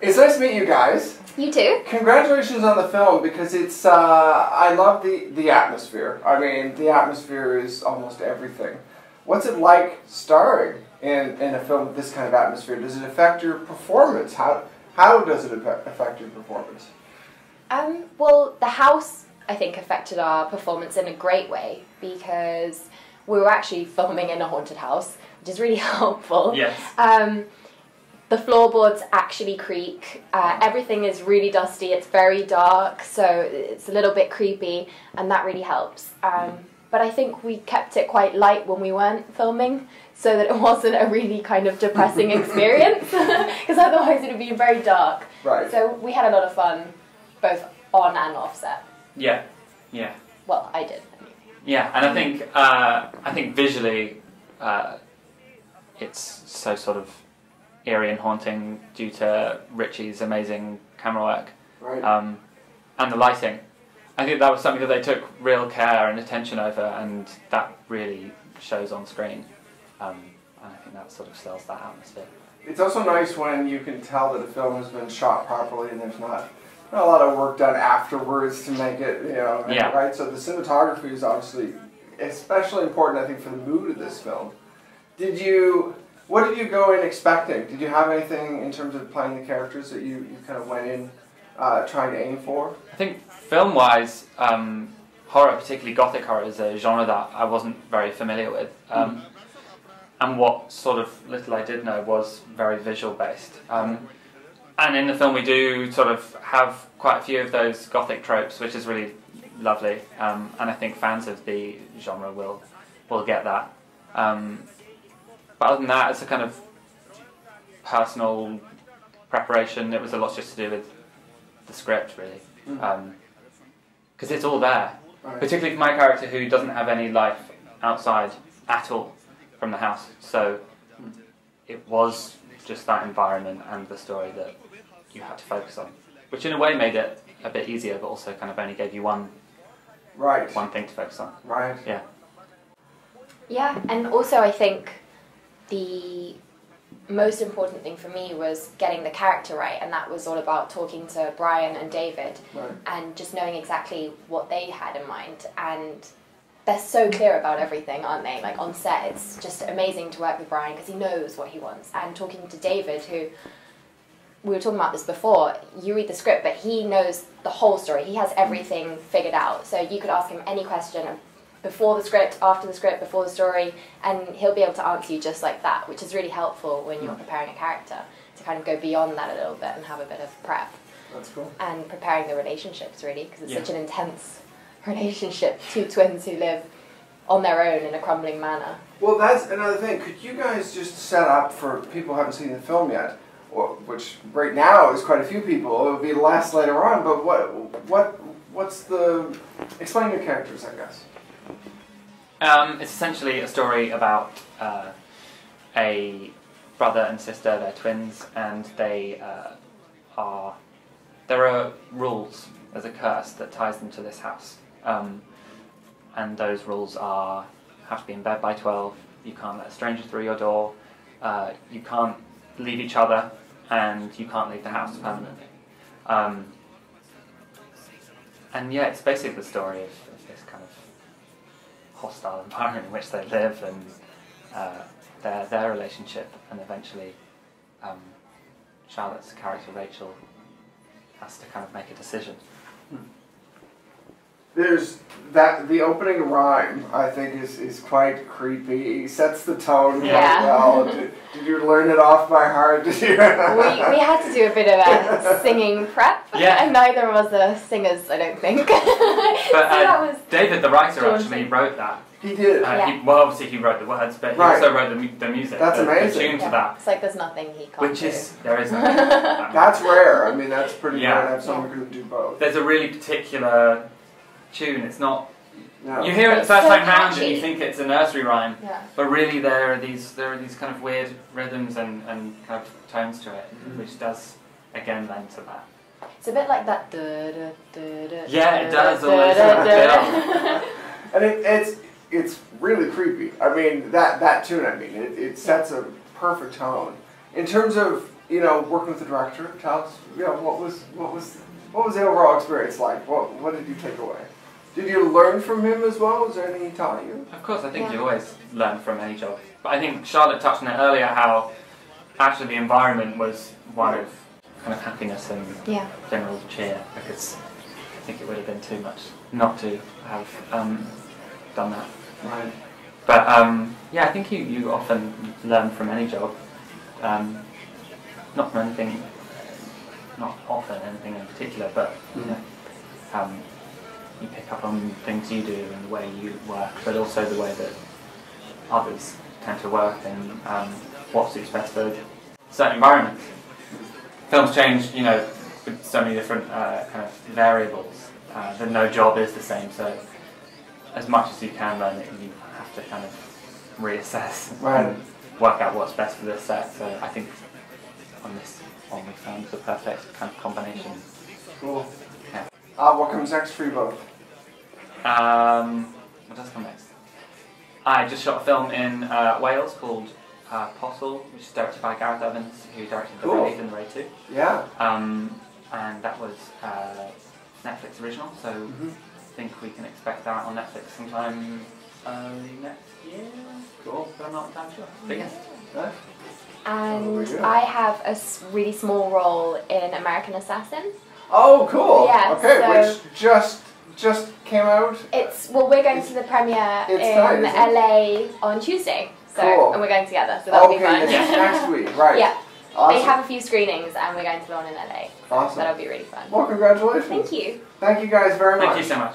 It's nice to meet you guys. You too. Congratulations on the film because it's. Uh, I love the the atmosphere. I mean, the atmosphere is almost everything. What's it like starring in, in a film with this kind of atmosphere? Does it affect your performance? How how does it affect affect your performance? Um, well, the house, I think, affected our performance in a great way because we were actually filming in a haunted house, which is really helpful. Yes. Um, the floorboards actually creak. Uh, everything is really dusty. It's very dark, so it's a little bit creepy, and that really helps. Um, but I think we kept it quite light when we weren't filming, so that it wasn't a really kind of depressing experience, because otherwise it would be very dark. Right. So we had a lot of fun, both on and off set. Yeah, yeah, Well, I did. anyway. yeah. And I think uh, I think visually, uh, it's so sort of eerie and haunting due to Richie's amazing camera work Right. um, and the lighting. I think that was something that they took real care and attention over, and that really shows on screen. Um, and I think that sort of sells that atmosphere. It's also nice when you can tell that a film has been shot properly and there's not, not a lot of work done afterwards to make it, you know, Yeah. right? So the cinematography is obviously especially important, I think, for the mood of this film. Did you, what did you go in expecting? Did you have anything in terms of playing the characters that you, you kind of went in uh, trying to aim for? I think film wise, um, horror, particularly gothic horror, is a genre that I wasn't very familiar with. Um, and what sort of little I did know was very visual based. Um, and in the film, we do sort of have quite a few of those gothic tropes, which is really lovely. Um, and I think fans of the genre will will get that. Um, but other than that, it's a kind of personal preparation. It was a lot just to do with the script, really Mm. because it's all there. Right. Particularly for my character who doesn't have any life outside at all from the house. So it was just that environment and the story that you had to focus on, which in a way made it a bit easier, but also kind of only gave you one Right. one thing to focus on. Right. Yeah. Yeah, and also I think the most important thing for me was getting the character right, and that was all about talking to Brian and David Right. and just knowing exactly what they had in mind. And they're so clear about everything, aren't they? Like on set, it's just amazing to work with Brian because he knows what he wants. And talking to David, who we were talking about this before, you read the script, but he knows the whole story. He has everything figured out. So you could ask him any question before the script, after the script, before the story, and he'll be able to answer you just like that, which is really helpful when you're mm. preparing a character to kind of go beyond that a little bit and have a bit of prep That's cool. and preparing the relationships really because it's Yeah. such an intense relationship. Two twins who live on their own in a crumbling manor. Well, that's another thing. Could you guys just set up for people who haven't seen the film yet, which right now is quite a few people. It will be less later on. But what what what's the explain your characters, I guess. Um, it's essentially a story about uh, a brother and sister. They're twins, and they uh, are. There are rules. There's a curse that ties them to this house, um, and those rules are: have to be in bed by twelve. You can't let a stranger through your door. Uh, you can't leave each other, and you can't leave the house permanently. Um, and yeah, it's basically the story of, hostile environment in which they live and uh, their their relationship, and eventually um, Charlotte's character Rachel has to kind of make a decision. There's that the opening rhyme. I think is, is quite creepy. It sets the tone quite Yeah. well. Did, did you learn it off by heart? Did you? we, we had to do a bit of a singing prep, Yeah. and neither of us are singers, I don't think. But so uh, that was David, the writer, Daunting. actually wrote that. he did. Uh, Yeah. he, well, obviously he wrote the words, but he Right. also wrote the, the music. That's the, the amazing. tune to that, It's like there's nothing he can't which do. is there is no. um, That's rare. I mean, that's pretty Yeah. rare to have someone who can do both. there's a really particular tune. It's not. No. You hear it the first so time round and you think it's a nursery rhyme, yeah. but really there are these there are these kind of weird rhythms and, and kind of tones to it, Mhm. which does again lend to that. It's a bit like that. Yeah, it does duh, almost duh, like duh. And it, it's it's really creepy. I mean that that tune. I mean it, it sets a perfect tone. In terms of you know, working with the director, tell us, you know, what was what was what was the overall experience like? What what did you take away? Did you learn from him as well? Was there anything he taught you? Of course, I think Yeah. you always learn from any job. But I think Charlotte touched on it earlier how actually the environment was one of kind of happiness and Yeah. general cheer because I think it would have been too much not to have um, done that. Right. But um, yeah, I think you, you often learn from any job. Um, not from anything, not often anything in particular, but you know, um, you pick up on things you do and the way you work, but also the way that others tend to work and um, what suits best for certain environments. Films change, you know, with so many different uh, kind of variables. Uh, that no job is the same, so as much as you can learn it, you have to kind of reassess Right. and work out what's best for this set. So I think on this one we found the perfect kind of combination. Cool. Yeah. Uh, what comes next for you both? Um, what does come next? I just shot a film in uh, Wales called uh, Apostle, which is directed by Gareth Evans, who directed Cool. The Raid and The Raid 2. Yeah. Um, and that was uh, Netflix original, so Mhm. I think we can expect that on Netflix sometime early next year. Cool. But I'm not entirely sure. But yes. Nice. And I have a really small role in American Assassin. Oh, cool. Yeah, okay, so- which just just came out. It's well, we're going to the premiere in tight. LA on Tuesday. So Cool. and we're going together, so that'll okay, be fun. yes, next week, right? Yeah, Awesome. they have a few screenings, and we're going to the one in LA. awesome. That'll be really fun. Well, congratulations. Thank you. Thank you guys very much. Thank you so much.